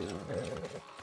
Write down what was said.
Yeah.